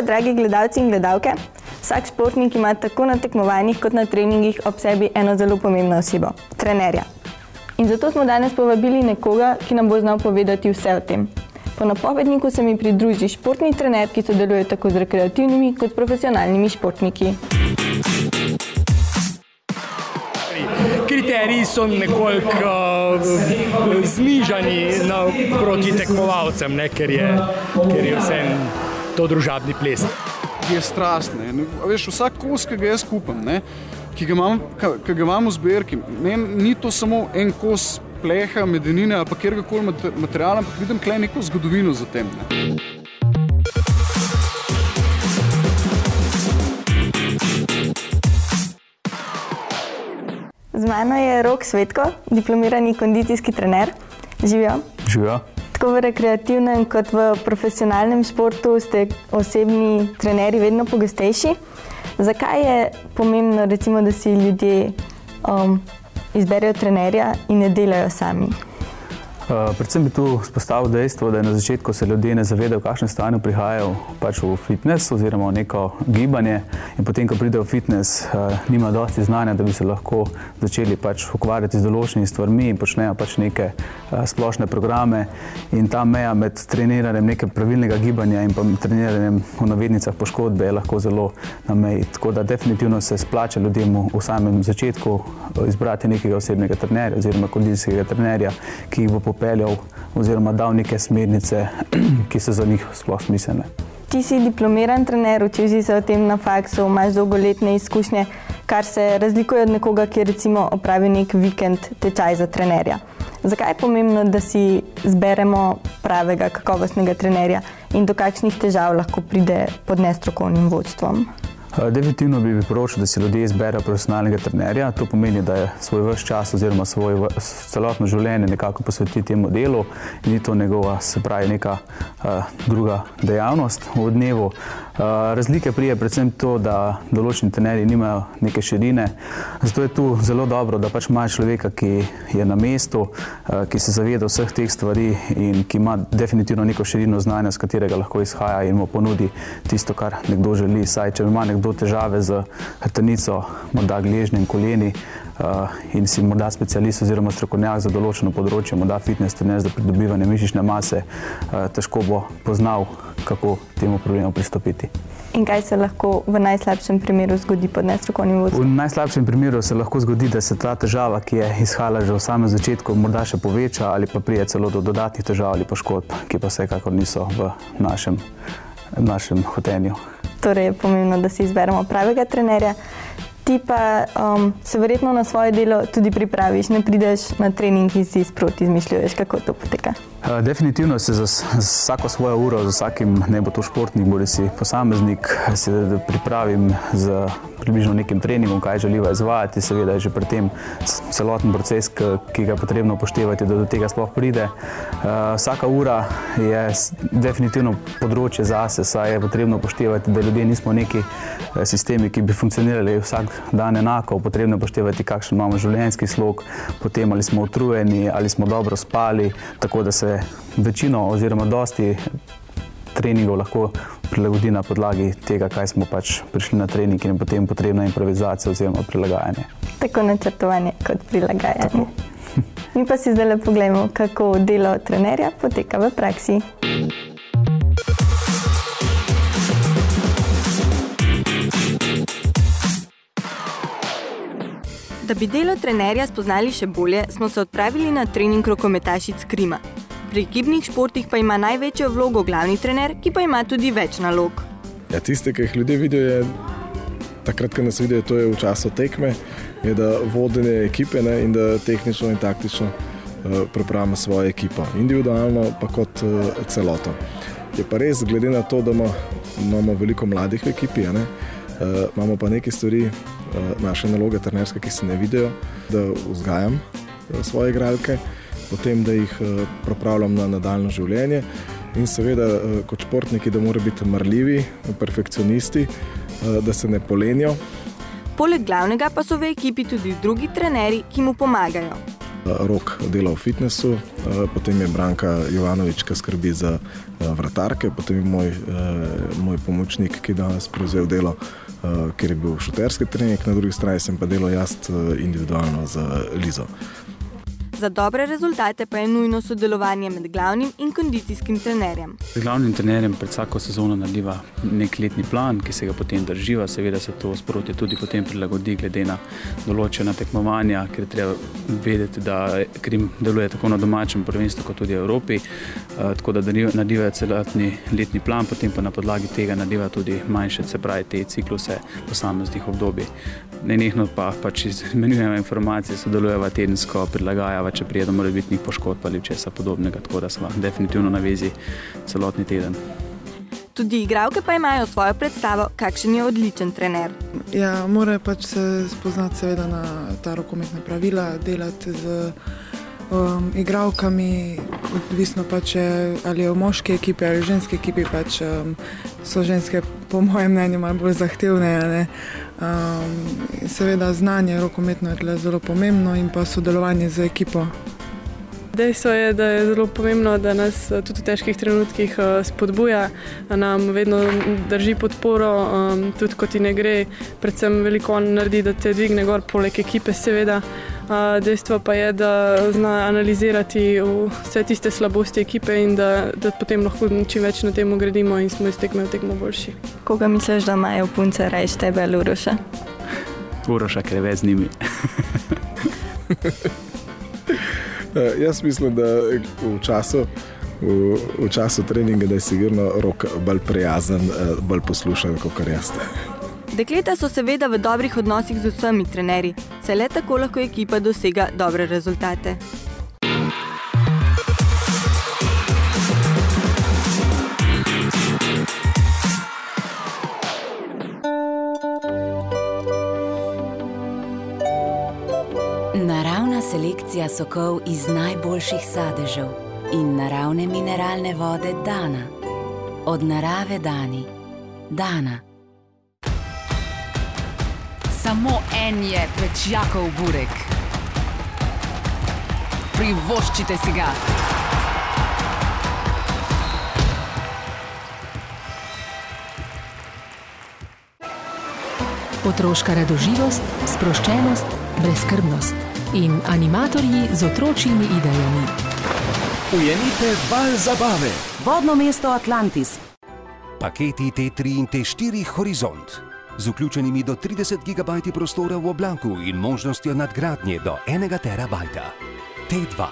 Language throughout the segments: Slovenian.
Živijo, dragi gledalci in gledalke. Vsak športnik ima tako na tekmovanjih kot na treningih ob sebi eno zelo pomembno osebo - trenerja. In zato smo danes povabili nekoga, ki nam bo znal povedati vse o tem. Po napovedniku se mi pridruži športni trener, ki sodeluje tako z rekreativnimi kot profesionalnimi športniki. Kriteriji so nekoliko uh, znižani na, proti tekmovalcem, ne, ker je, ker je vse to družabni ples. Je strast. Ne. Ne, Veš, vsak kos, ki ga jaz kupim, ne, ki ga imam, ki ga imam v zbirki, meni ni to samo en kos pleha, medenine ali pa kjerkoli mate- materiala, ampak vidim tukaj neko zgodovino za tem. Ne. Z mano je Rok Svetko, diplomirani kondicijski trener. Živijo. Živijo. Tako v rekreativnem kot v profesionalnem športu ste osebni trenerji vedno pogostejši. Zakaj je pomembno, recimo, da si ljudje um, izberejo trenerja in ne delajo sami? Uh, predvsem bi tu spostavil dejstvo, da na začetku se ljudje ne zavedajo, v kakšnem stanju prihajajo pač v fitness oziroma v neko gibanje. In potem, ko pridejo v fitness, uh, nima dosti znanja, da bi se lahko začeli pač ukvarjati z določenimi stvarmi in počnejo pač neke uh, splošne programe. In ta meja med treniranjem nekega pravilnega gibanja in pa treniranjem v navednicah poškodbe je lahko zelo na meji. Tako da definitivno se splača ljudem v, samem začetku izbrati nekega osebnega trenerja oziroma kondicijskega trenerja, ki jih bo popeljal oziroma dal neke smernice, ki so za njih sploh smiselne. Ti si diplomiran trener, učil si se o tem na faksu, imaš dolgoletne izkušnje, kar se razlikuje od nekoga, ki recimo opravi nek vikend tečaj za trenerja. Zakaj je pomembno, da si zberemo pravega, kakovostnega trenerja in do kakšnih težav lahko pride pod nestrokovnim vodstvom? Uh, Definitivno bi priporočil, da si ljudje izberejo profesionalnega trenerja. To pomeni, da je svoj vse čas oziroma svoje celotno življenje nekako posveti temu delu in ni to njegova, se pravi, neka uh, druga dejavnost v dnevu. Uh, razlike prije predvsem to, da določeni trenerji nimajo neke širine. Zato je tu zelo dobro, da pač imaš človeka, ki je na mestu, uh, ki se zaveda vseh teh stvari in ki ima definitivno neko širino znanja, z katerega lahko izhaja in mu ponudi tisto, kar nekdo želi. Saj, če ima nekdo težave z hrbtenico, morda gležnjem, koleni uh, in si morda specialist oziroma strokovnjak za določeno področje, morda fitness trener za pridobivanje mišične mase, uh, težko bo poznal, kako temu problemu pristopiti. In kaj se lahko v najslabšem primeru zgodi pod nestrokovnim V vodstvom? najslabšem primeru se lahko zgodi, da se ta težava, ki je izhajala že v samem začetku, morda še poveča ali pa prije celo do dodatnih težav ali poškodb, ki pa vsekakor niso v našem, našem hotenju. Torej je pomembno, da si izberemo pravega trenerja. Ti pa um, se verjetno na svoje delo tudi pripraviš, ne prideš na trening in si sproti izmišljuješ, kako to poteka. Uh, Definitivno se za, za vsako svojo uro, za vsakim, ne bo to športnik, bodi si posameznik, se pripravim z približno nekim treningom, kaj želiva izvajati. Seveda je že pri tem celoten proces, ki, ga je potrebno upoštevati, da do tega sploh pride. Uh, vsaka ura je definitivno področje zase, saj je potrebno upoštevati, da ljudje nismo neki eh, sistemi, ki bi funkcionirali vsak dan enako. Potrebno je upoštevati, kakšen imamo življenjski slog, potem ali smo utrujeni, ali smo dobro spali, tako da se večino oziroma dosti treningov lahko prilagodi na podlagi tega, kaj smo pač prišli na trening in je potem potrebna improvizacija oziroma prilagajanje. Tako načrtovanje kot prilagajanje. Mi pa si zdaj le pogledamo, kako delo trenerja poteka v praksi. Da bi delo trenerja spoznali še bolje, smo se odpravili na trening rokometašic Krima. Pri gibnih športih pa ima največjo vlogo glavni trener, ki pa ima tudi več nalog. Ja, tiste, ki jih ljudje vidijo, je takrat, ko nas vidijo, to je v času tekme, je da vodenje ekipe ne, in da tehnično in taktično uh, pripravimo svojo ekipo, individualno pa kot uh, celoto. Je pa res, glede na to, da ima, imamo veliko mladih v ekipi, ne, uh, imamo pa neke stvari, uh, naše naloge, trenerske, ki se ne vidijo, da vzgajam uh, svoje igralke, potem da jih uh, pripravljam na nadaljno življenje. In seveda, eh, kot športniki, da morajo biti marljivi, perfekcionisti, eh, da se ne polenijo. Poleg glavnega pa so v ekipi tudi drugi trenerji, ki mu pomagajo. Rok dela v fitnessu, potem je Branka Jovanovič, ki skrbi za vratarke, potem je moj, moj pomočnik, ki je danes prevzel delo, ker je bil šuterski trening, na drugi strani sem pa delal jaz individualno z Lizo. Za dobre rezultate pa je nujno sodelovanje med glavnim in kondicijskim trenerjem. Z glavnim trenerjem pred vsako sezono naliva nek letni plan, ki se ga potem drživa. Seveda se to sproti tudi potem prilagodi glede na določena tekmovanja, ker treba vedeti, da Krim deluje tako na domačem prvenstvu, kot tudi v Evropi. Uh, tako da nalivajo celotni letni plan, potem pa na podlagi tega nalivajo tudi manjše, se pravi, te cikluse posameznih obdobij. Nenehno pa pač izmenjujemo informacije, sodelujemo tedensko, prilagajamo če prije do morebitnih poškodb ali česa podobnega, tako da smo definitivno na vezi celotni teden. Tudi igravke pa imajo svojo predstavo, kakšen je odličen trener. Ja, mora pač se spoznati seveda na ta rokometna pravila, delati z um, igravkami, odvisno pač je, ali v moški ekipi ali v ženski ekipi, pač um, so ženske po mojem mnenju malo bolj zahtevne. Um, seveda znanje rokometno je zelo pomembno in pa sodelovanje z ekipo. Dejstvo je, da je zelo pomembno, da nas tudi v težkih trenutkih spodbuja, da nam vedno drži podporo, um, tudi ko ti ne gre, predvsem veliko on naredi, da te dvigne gor, poleg ekipe seveda. Dejstvo pa je, da zna analizirati vse tiste slabosti ekipe in da, da potem lahko čim več na tem gradimo in smo iz tekme v tekmo boljši. Koga misliš, da imajo punce reči tebe ali Uroša? Uroša, več z njimi. Jaz mislim, da v času, v, v času treninga je sigurno rok bolj prijazen, bolj poslušan kot jaz. Dekleta so seveda v dobrih odnosih z vsemi trenerji, saj le tako lahko ekipa dosega dobre rezultate. Naravna selekcija sokov iz najboljših sadežev in naravne mineralne vode Dana. Od narave Dani. Dana. Samo en je pečjakov burek. Privoščite si ga. Otroška radoživost, sproščenost, brezkrbnost in animatorji z otročjimi idejami. Ujenite val zabave. Vodno mesto Atlantis. Paketi T3 in T4 Horizont. Z vključenimi do 30 GB prostora v oblaku in možnostjo nadgradnje do 1 terabajta. T2.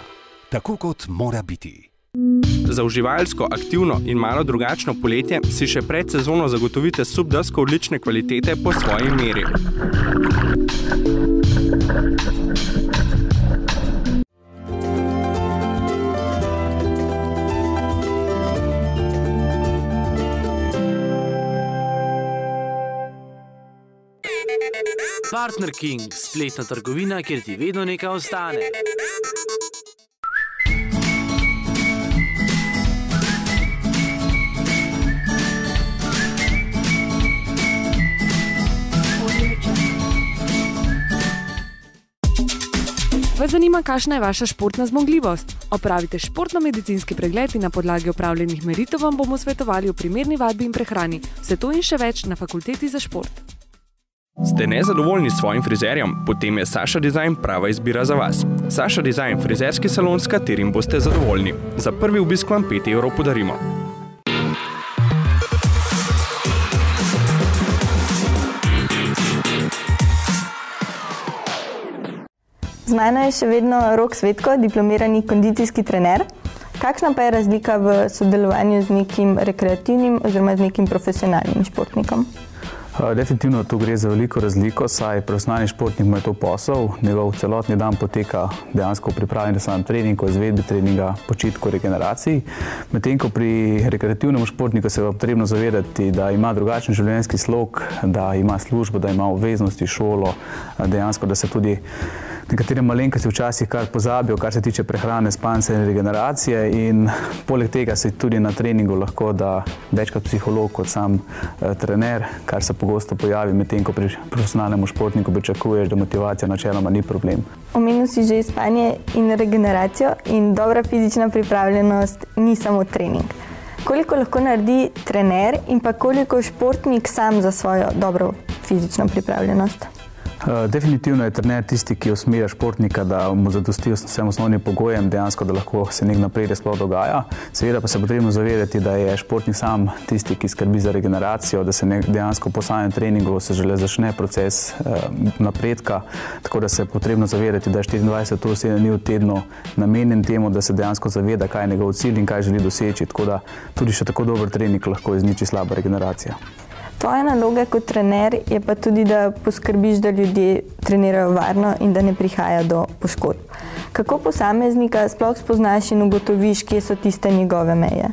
Tako kot mora biti. Za uživalsko, aktivno in malo drugačno poletje si še pred sezono zagotovite subdesko odlične kvalitete po svoji meri. Partner King, spletna trgovina, kjer ti vedno nekaj ostane. Vas zanima, kakšna je vaša športna zmogljivost? Opravite športno-medicinski pregled in na podlagi opravljenih meritev vam bomo svetovali o primerni vadbi in prehrani. Vse to in še več na fakulteti za šport. Ste nezadovoljni s svojim frizerjem? Potem je Saša Design prava izbira za vas. Saša Design, frizerski salon, s katerim boste zadovoljni. Za prvi obisk vam 5 evrov podarimo. Z mano je še vedno Rok Svetko, diplomirani kondicijski trener. Kakšna pa je razlika v sodelovanju z nekim rekreativnim oziroma z nekim profesionalnim športnikom? Definitivno tu gre za veliko razliko, saj profesionalni športnik ima to posel, njegov celotni dan poteka dejansko v pripravi na sam trening, izvedbi treninga, počitku, regeneraciji. Medtem ko pri rekreativnem športniku se je potrebno zavedati, da ima drugačen življenjski slog, da ima službo, da ima obveznosti, šolo, dejansko, da se tudi nekatere malenkosti včasih kar pozabijo, kar se tiče prehrane, spanja in regeneracije. In poleg tega se tudi na treningu lahko da večkrat psiholog kot sam eh, trener, kar se pogosto pojavi, medtem ko pri profesionalnem športniku pričakuješ, da motivacija načeloma ni problem. Omenil si že spanje in regeneracijo, in dobra fizična pripravljenost ni samo trening. Koliko lahko naredi trener in pa koliko športnik sam za svojo dobro fizično pripravljenost? Eh, definitivno je trener tisti, ki usmerja športnika, da mu zadosti vsem osnovnim pogojem, dejansko, da lahko se nek napredek sploh dogaja. Seveda pa se potrebno zavedati, da je športnik sam tisti, ki skrbi za regeneracijo, da se dejansko po samem treningu se žele začne proces eh, napredka, tako da se je potrebno zavedati, da je 24 ur 7 dni v tednu namenjen temu, da se dejansko zaveda, kaj je njegov cilj in kaj želi doseči. Tako da tudi še tako dober trening lahko izniči slaba regeneracija. Tvoja naloga kot trener je pa tudi, da poskrbiš, da ljudje trenirajo varno in da ne prihaja do poškodb. Kako posameznika sploh spoznaš in ugotoviš, kje so tiste njegove meje?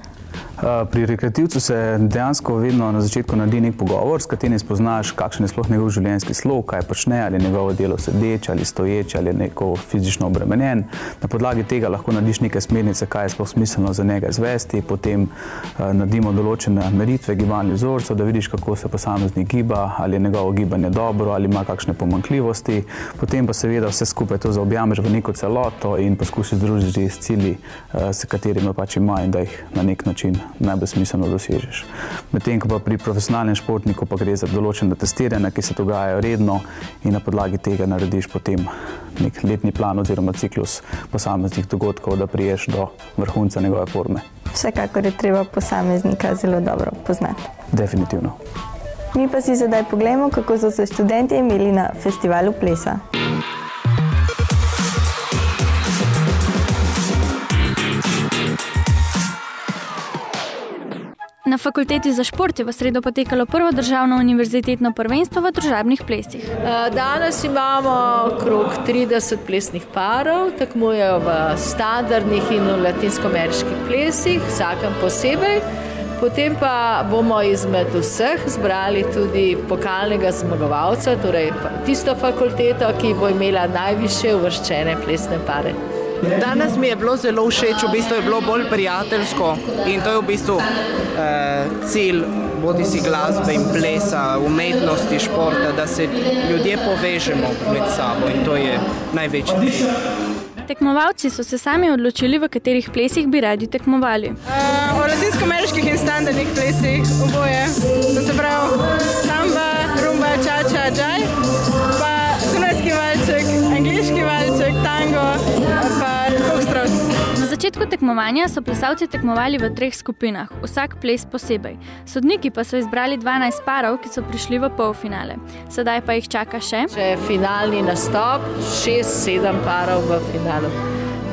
Pri rekreativcu se dejansko vedno na začetku naredi nek pogovor, s katerim spoznaš, kakšen je sploh njegov življenjski slog, kaj počne, ali je njegovo delo sedeč ali stoječ ali je neko fizično obremenjen. Na podlagi tega lahko narediš neke smernice, kaj je sploh smiselno za njega izvesti, potem naredimo določene meritve gibalnih vzorcev, da vidiš, kako se posameznik giba, ali je njegovo gibanje dobro, ali ima kakšne pomankljivosti. Potem pa seveda vse skupaj to zaobjameš v neko celoto in poskusiš združiti s cilji, s katerimi pač ima in da jih na nek način najbolj smiselno dosežeš. Medtem ko pa pri profesionalnem športniku pa gre za določene testiranja, ki se dogajajo redno in na podlagi tega narediš potem nek letni plan oziroma ciklus posameznih dogodkov, da priješ do vrhunca njegove forme. Vsekakor je treba posameznika zelo dobro poznati. Definitivno. Mi pa si sedaj pogledamo, kako so se študenti imeli na festivalu plesa. Na fakulteti za šport je v sredo potekalo prvo državno univerzitetno prvenstvo v družabnih plesih. Danes imamo okrog 30 plesnih parov, tekmujejo v standardnih in v latinsko-ameriških plesih, vsakem posebej. Potem pa bomo izmed vseh zbrali tudi pokalnega zmagovalca, torej tisto fakulteto, ki bo imela najviše uvrščene plesne pare. Danes mi je bilo zelo všeč, v bistvu je bilo bolj prijateljsko in to je v bistvu eh, cilj bodi si glasbe in plesa, umetnosti, športa, da se ljudje povežemo med sabo in to je največji cilj. Tekmovalci so se sami odločili, v katerih plesih bi radi tekmovali. Uh, v latinsko-ameriških in standardnih plesih oboje. To se pravi samba, rumba, čača, džaj, začetku tekmovanja so plesalci tekmovali v treh skupinah, vsak ples posebej. Sodniki pa so izbrali 12 parov, ki so prišli v polfinale. Sedaj pa jih čaka še. Če je finalni nastop, 6-7 parov v finalu.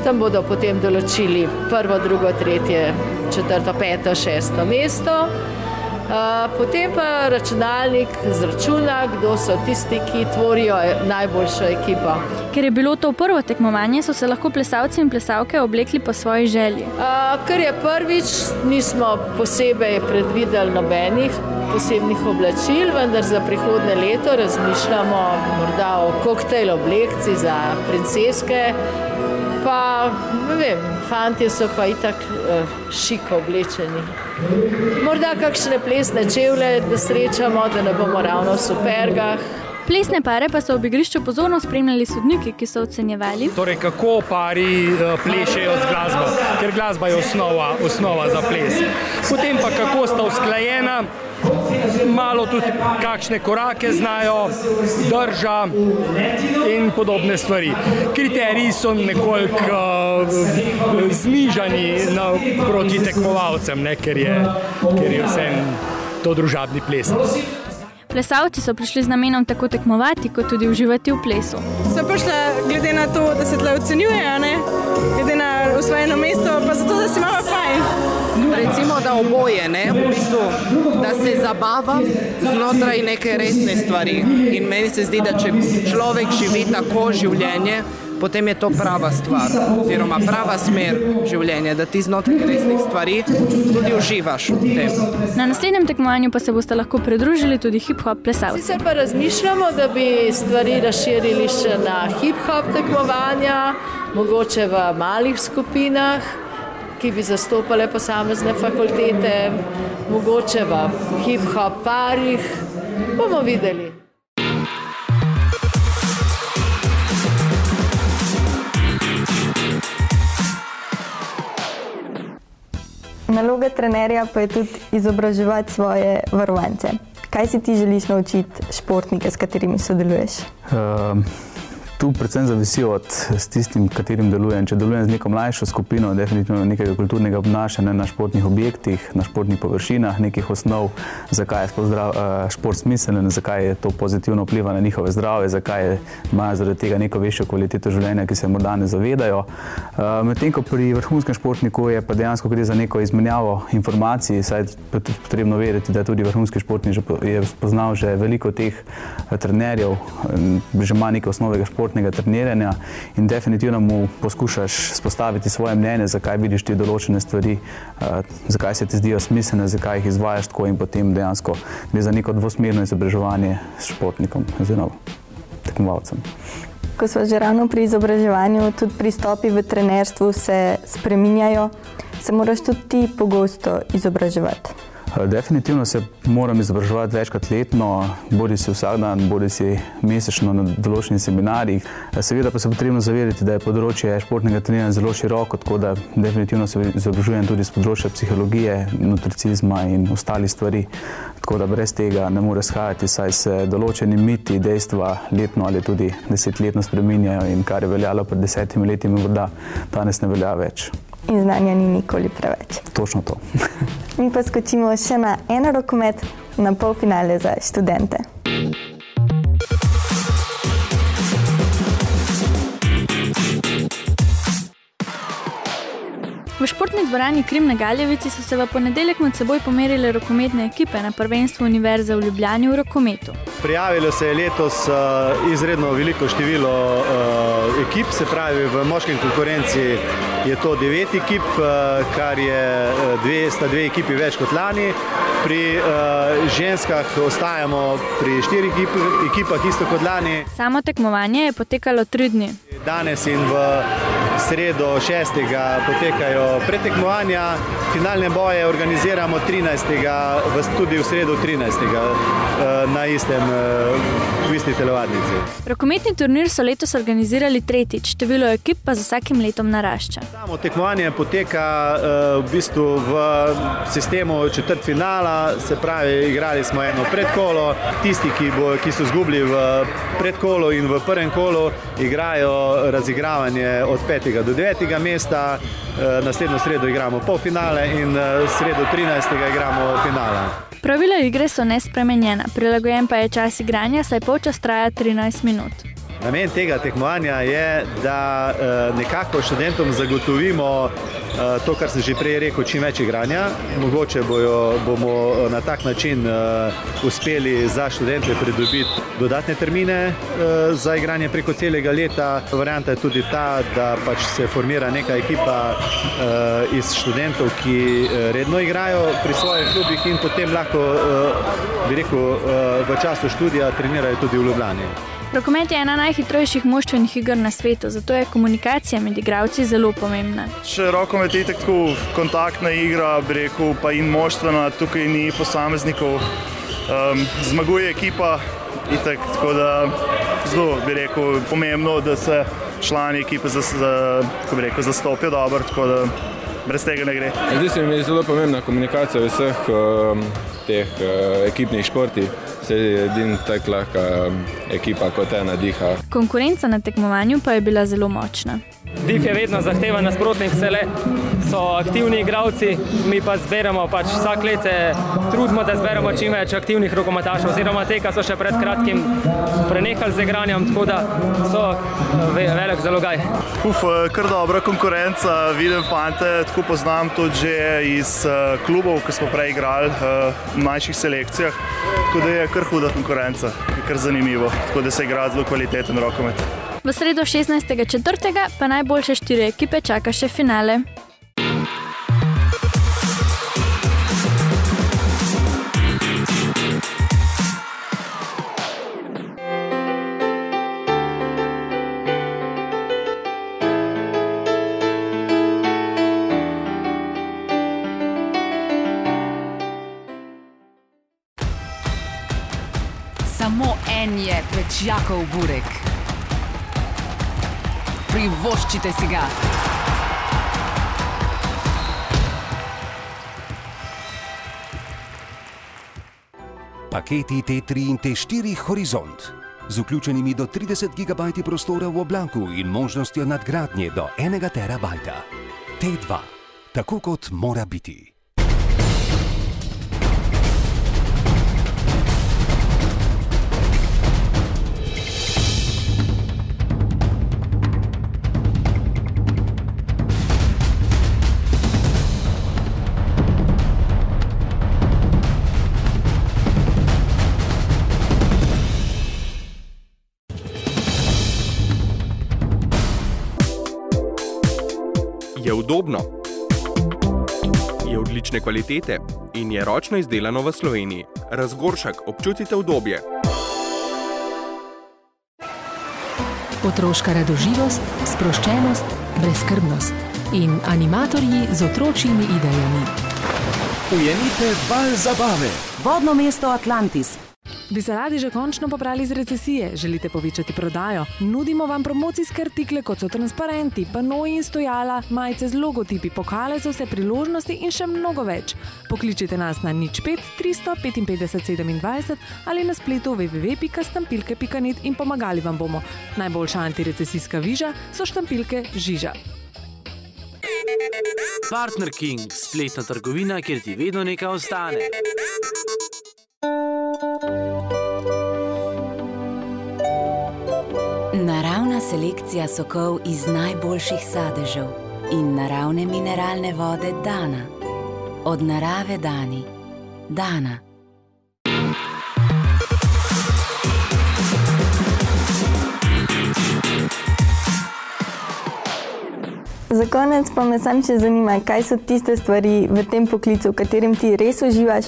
Tam bodo potem določili prvo, drugo, tretje, četrto, peto, šesto mesto. Potem pa računalnik zračuna, kdo so tisti, ki tvorijo najboljšo ekipo. Ker je bilo to prvo tekmovanje, so se lahko plesalci in plesalke oblekli po svoji želji. Ker je prvič, nismo posebej predvideli nobenih posebnih oblačil, vendar za prihodne leto razmišljamo morda o koktejl oblekci za princeske. Pa, ne vem, fantje so pa itak uh, šiko oblečeni. Morda kakšne plesne čevlje, da srečamo, da ne bomo ravno v supergah. Plesne pare pa so ob igrišču pozorno spremljali sodniki, ki so ocenjevali. Torej, kako pari plešejo z glasbo, ker glasba je osnova, osnova za ples. Potem pa kako sta usklajena, malo tudi kakšne korake znajo, drža in podobne stvari. Kriteriji so nekoliko uh, znižani na, proti tekmovalcem, ne, ker, je, ker je vse to družabni ples. Plesalci so prišli z namenom tako tekmovati, kot tudi uživati v plesu. So prišli glede na to, da se tle ocenjujejo, ne? glede na usvojeno mesto, pa zato, da se imamo fajn. Recimo, da oboje, ne? v bistvu, da se zabava znotraj neke resne stvari. In meni se zdi, da če človek živi tako življenje, potem je to prava stvar, oziroma prava smer življenja, da ti znotraj resnih stvari tudi uživaš v tem. Na naslednjem tekmovanju pa se boste lahko pridružili tudi hip-hop plesalci. Sicer pa razmišljamo, da bi stvari razširili še na hip-hop tekmovanja, mogoče v malih skupinah, ki bi zastopale posamezne fakultete, mogoče v hip-hop parih. Bomo videli. Naloga trenerja pa je tudi izobraževati svoje varovance. Kaj si ti želiš naučiti športnike, s katerimi sodeluješ? Um, tu predvsem zavisi od s tistim, katerim delujem. Če delujem z neko mlajšo skupino, definitivno nekega kulturnega obnašanja na športnih objektih, na športnih površinah, nekih osnov, zakaj je zdrav, šport smiselen, zakaj je to pozitivno vpliva na njihove zdravje, zakaj imajo zaradi tega neko večjo kvaliteto življenja, ki se morda ne zavedajo. Medtem ko pri vrhunskem športniku je pa dejansko gre za neko izmenjavo informacij, saj je potrebno vedeti, da tudi vrhunski športnik je spoznal že veliko teh trenerjev, že ima neke osnovega športa športnega treniranja in definitivno mu poskušaš spostaviti svoje mnenje, zakaj vidiš ti določene stvari, zakaj se ti zdijo smiselne, zakaj jih izvajaš tako in potem dejansko gre za neko dvosmerno izobraževanje s športnikom oziroma tekmovalcem. Ko smo že ravno pri izobraževanju, tudi pristopi v trenerstvu se spreminjajo, se moraš tudi ti pogosto izobraževati. Definitivno se moram izobraževati večkrat letno, bodi si vsak dan, bodi si mesečno na določenih seminarjih. Seveda pa se potrebno zavedati, da je področje športnega treniranja zelo široko, tako da definitivno se izobražujem tudi z področja psihologije, nutricizma in ostalih stvari. Tako da brez tega ne more shajati, saj se določeni miti, dejstva letno ali tudi desetletno spreminjajo in kar je veljalo pred desetimi leti, morda danes ne velja več. In znanja ni nikoli preveč. Točno to. Mi pa skočimo še na en rokomet, na polfinale za študente. Športni dvorani Krim na Galjevici so se v ponedeljek med seboj pomerile rokometne ekipe na prvenstvu Univerze v Ljubljani v rokometu. Prijavilo se je letos uh, izredno veliko število uh, ekip, se pravi v moškem konkurenci je to devet ekip, uh, kar je dve, sta dve ekipi več kot lani. Pri ženskah ostajamo pri štirih ekip, ekipah, isto kot lani. Samo tekmovanje je potekalo tri dni. Danes in v sredo 6. potekajo pretekmovanja, finalne boje organiziramo 13. v tudi v sredo 13. na istem, v isti telovadnici. Rokometni turnir so letos organizirali tretjič, število ekip pa z vsakim letom narašča. Samo tekmovanje poteka v bistvu v sistemu četrt finala, se pravi, igrali smo eno predkolo, tisti, ki, bo, ki so zgubili v predkolu in v prvem kolu, igrajo razigravanje od 5. do 9. mesta, naslednjo sredo igramo polfinale in sredo 13. igramo finale. Pravila igre so nespremenjena, prilagojen pa je čas igranja, saj polčas traja 13 minut. Namen tega tekmovanja je, da nekako študentom zagotovimo to, kar sem že prej rekel, čim več igranja. Mogoče bojo, bomo na tak način uspeli za študente pridobiti dodatne termine za igranje preko celega leta. Varianta je tudi ta, da pač se formira neka ekipa iz študentov, ki redno igrajo pri svojih klubih in potem lahko, bi rekel, v času študija trenirajo tudi v Ljubljani. Rokomet je ena najhitrejših moštvenih iger na svetu, zato je komunikacija med igralci zelo pomembna. Če rokomet je tako kontaktna igra, bi rekel, pa in moštvena, tukaj ni posameznikov, um, zmaguje ekipa. Itak, tako da zelo bi rekel, pomembno, da se člani ekipe za, za, rekel, zastopijo dobro, tako da brez tega ne gre. Zdi se mi zelo pomembna komunikacija v vseh um, teh uh, ekipnih športih. Se je edin tak lahka ekipa, kot ena diha. Konkurenca na tekmovanju pa je bila zelo močna. Dih je vedno zahteva nasprotnik, vse le so aktivni igravci, mi pa zberemo pač vsak let se trudimo, da zberemo čim več aktivnih rokometašov, oziroma te, ki so še pred kratkim prenehali z igranjem, tako da so velik zalogaj. Uf, kar dobra konkurenca, vidim fante, tako poznam tudi že iz klubov, ki smo prej igrali v manjših selekcijah, tako da je kar huda konkurenca, je kar zanimivo, tako da se igra zelo kvaliteten rokomet. V sredo 16.4. pa najboljše štiri ekipe čaka še finale. Je pečjakov burek. Privoščite si ga. Paketi T3 in T4 Horizont. Z vključenimi do 30 GB prostora v oblaku in možnostjo nadgradnje do 1 terabajta. T2. Tako kot mora biti. Udobno, je odlične kvalitete in je ročno izdelano v Sloveniji. Razgoršek, občutite udobje. Otroška radoživost, sproščenost, brezskrbnost in animatorji z otročjimi idejami. Ujemite val zabave. Vodno mesto Atlantis. Bi se radi že končno pobrali iz recesije, želite povečati prodajo? Nudimo vam promocijske artikle, kot so transparenti, panoji in stojala, majice z logotipi, pokale za vse priložnosti in še mnogo več. Pokličite nas na nič 5 355 27 ali na spletu www.stampilke.net in pomagali vam bomo. Najboljša antirecesijska viža so štampilke Žiža. Partner King, spletna trgovina, kjer ti vedno nekaj ostane. Naravna selekcija sokov iz najboljših sadežev in naravne mineralne vode Dana. Od narave Dani. Dana. Za konec pa me sam še zanima, kaj so tiste stvari v tem poklicu, v katerem ti res uživaš,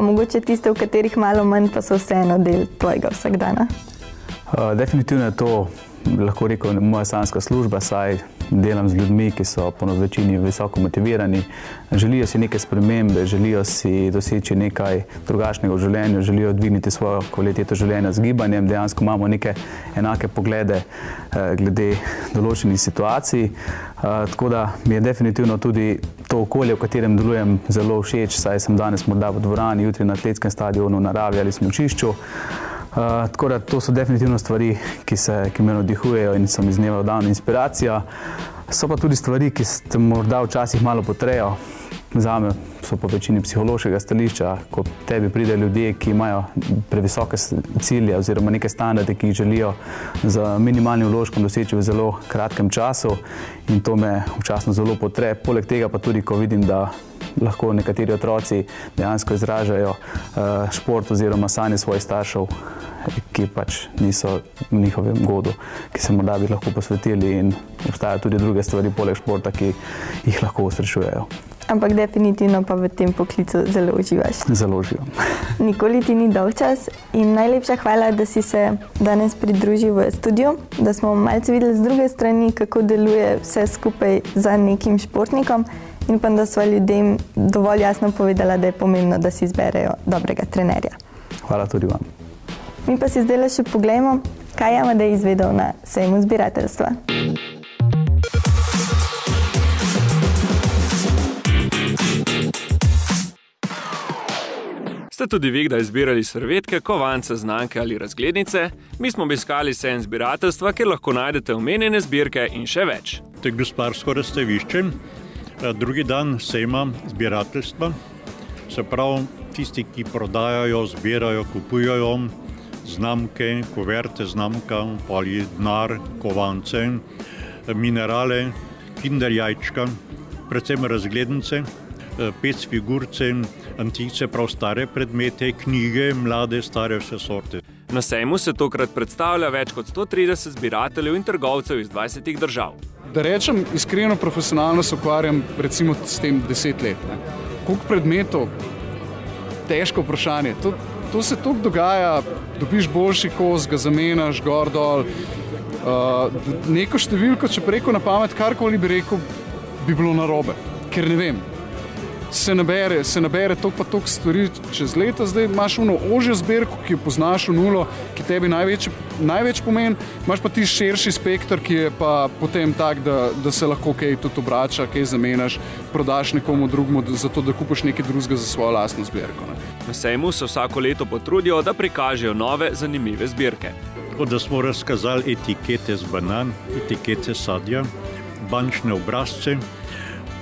pa mogoče tiste, v katerih malo manj, pa so vseeno del tvojega vsakdana. Uh, definitivno je to, lahko rekel, moja sanska služba, saj delam z ljudmi, ki so po večini visoko motivirani, želijo si neke spremembe, želijo si doseči nekaj drugačnega v življenju, želijo dvigniti svojo kvaliteto življenja z gibanjem, dejansko imamo neke enake poglede eh, glede določenih situacij. Uh, tako da mi je definitivno tudi to okolje, v katerem delujem, zelo všeč, saj sem danes morda v dvorani, jutri na atletskem stadionu, v naravi ali smočišču. Uh, tako da to so definitivno stvari, ki, se, ki me navdihujejo in so mi z dneva v dan inspiracija. So pa tudi stvari, ki se morda včasih malo potrejo. Za me so po večini psihološkega stališča, ko tebi pride ljudje, ki imajo previsoke cilje oziroma neke standarde, ki jih želijo z minimalnim vložkom doseči v zelo kratkem času in to me včasno zelo potre. Poleg tega pa tudi, ko vidim, da lahko nekateri otroci dejansko izražajo uh, šport oziroma sanje svojih staršev, ki pač niso v njihovem godu, ki se morda bi lahko posvetili in obstajajo tudi druge stvari poleg športa, ki jih lahko ustrešujejo. Ampak definitivno pa v tem poklicu zelo uživaš. Zelo uživam. Nikoli ti ni dolg čas in najlepša hvala, da si se danes pridružil v studiu, da smo malce videli z druge strani, kako deluje vse skupaj za nekim športnikom in pa da sva ljudem dovolj jasno povedala, da je pomembno, da si izberejo dobrega trenerja. Hvala tudi vam. Mi pa si zdaj le še pogledamo, kaj je Amadej izvedel na sejmu zbirateljstva. Ste tudi vi kdaj zbirali servetke, kovance, znamke ali razglednice? Mi smo obiskali sejem zbirateljstva, kjer lahko najdete omenjene zbirke in še več. To je gospodarsko razstavišče, drugi dan sejma zbirateljstva. Se pravi, tisti, ki prodajajo, zbirajo, kupujajo znamke, kuverte znamka, ali denar, kovance, minerale, kinder jajčka, predvsem razglednice, pec figurce, antice, prav stare predmete, knjige, mlade, stare vse sorte. Na sejmu se tokrat predstavlja več kot 130 zbirateljev in trgovcev iz 20 držav. Da rečem iskreno, profesionalno se ukvarjam recimo s tem deset let. Ne. Koliko predmetov, težko vprašanje. To, to se tako dogaja, dobiš boljši kos, ga zamenjaš, gor dol. Uh, neko številko, če preko na pamet, karkoli bi rekel, bi bilo narobe, ker ne vem. Se nabere, se nabere tok pa tok stvari čez leta, zdaj imaš uno ožjo zbirko, ki jo poznaš v nulo, ki tebi največ, največ pomeni, imaš pa ti širši spektr, ki je pa potem tak, da, da se lahko kaj tudi obrača, kaj zamenjaš, prodaš nekomu drugemu, zato da kupiš nekaj drugega za svojo lastno zbirko. Ne. Na sejmu se vsako leto potrudijo, da prikažejo nove, zanimive zbirke. Tako da smo razkazali etikete z banan, etikete sadja, bančne obrazce,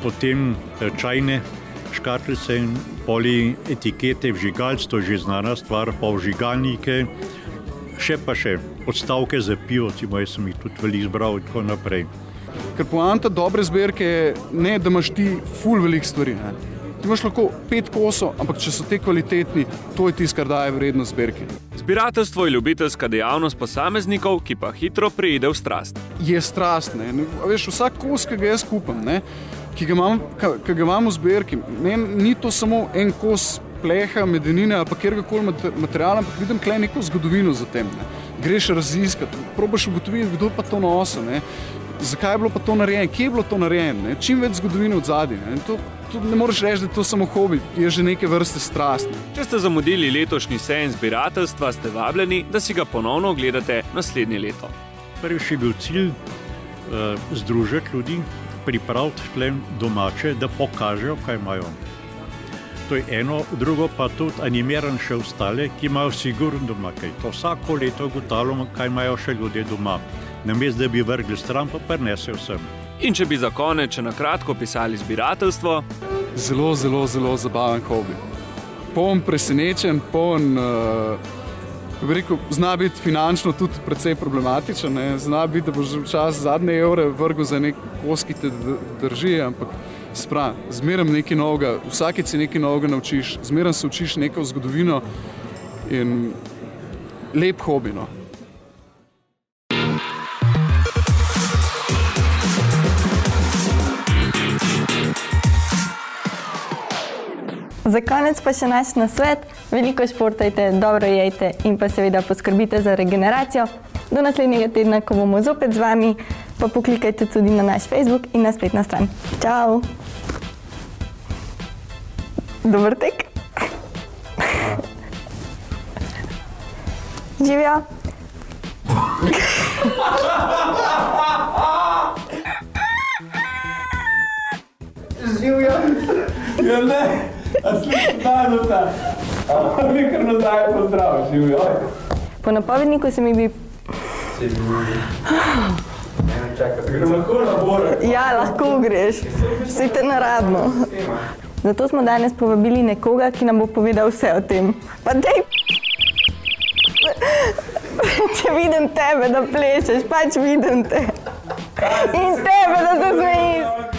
potem eh, čajne škatlice in poli etikete vžigalc, to je že znana stvar, pa vžigalnike, še pa še odstavke za pivo, recimo jaz sem jih tudi veliko izbral in tako naprej. Ker poanta dobre zbirke je ne, da imaš ti ful velik stvari. Ne. Ti imaš lahko pet kosov, ampak če so te kvalitetni, to je tisto, kar daje vrednost zbirki. Zbirateljstvo je ljubiteljska dejavnost posameznikov, ki pa hitro preide v strast. Je strast, ne. ne veš, vsak kos, ki ga jaz kupam, ne, ki ga imam, ki ga imam v zbirki, ne, ni to samo en kos pleha, medenine ali kjerkoli materijala, ampak vidim kle neko zgodovino za tem. Ne. Greš raziskati, probaš ugotoviti, kdo pa to nosi, ne. zakaj je bilo pa to narejeno, kje je bilo to narejeno, ne. čim več zgodovine od zadnje. To ne moreš reči, da je to samo hobi, je že neke vrste strast. Ne. Če ste zamudili letošnji sejem zbirateljstva, ste vabljeni, da si ga ponovno ogledate naslednje leto. Prvič je bil cilj uh, združiti ljudi, pripraviti tle domače, da pokažejo, kaj imajo. To je eno, drugo pa tudi animiran še ostale, ki imajo sigurno doma kaj. To vsako leto ugotavljamo, kaj imajo še ljudje doma. Namesto da bi vrgli stran, pa prenesejo sem. In če bi za konec še na kratko pisali zbirateljstvo, Zelo, zelo, zelo zabaven hobi. Poln presenečen, poln. Uh, bi rekel, zna biti finančno tudi precej problematičen, ne. zna biti, da boš včasih zadnje evre vrgel za nek kos, ki te drži, ampak spra, zmeraj nekaj novega, vsakeč se nekaj novega naučiš, zmeraj se učiš neko zgodovino in lep hobi. Za konec pa še naš nasvet: veliko športajte, dobro jejte in pa seveda poskrbite za regeneracijo. Do naslednjega tedna, ko bomo zopet z vami, pa poklikajte tudi na naš Facebook in na spletno stran. Čau! Dober tek! Živijo! Živijo! Ja, ne! Danuta? A mi kar nazaj pozdrav, živijo! Po napovedniku se mi bi. Gremo lahko na bore. Ja, lahko greš, vsi te naradno. Zato smo danes povabili nekoga, ki nam bo povedal vse o tem. Pa dej, če vidim tebe, da plešeš, pač vidim te. In tebe, da se smejiš.